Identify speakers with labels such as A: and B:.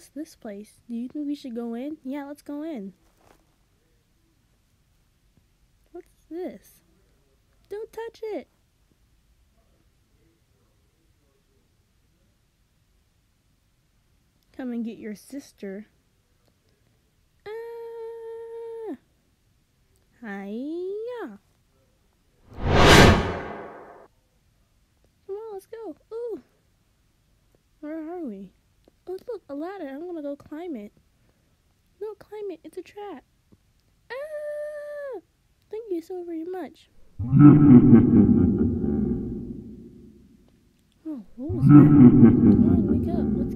A: What's this place? Do you think we should go in? Yeah, let's go in. What's this? Don't touch it. Come and get your sister. Ah. Hiya. Come on, let's go. Ooh. Where are we? Oh, look, a ladder. I'm gonna go climb it. No, climb it. It's a trap. Ah! Thank you so very much. Oh, what was that? Come on, wake up. Let's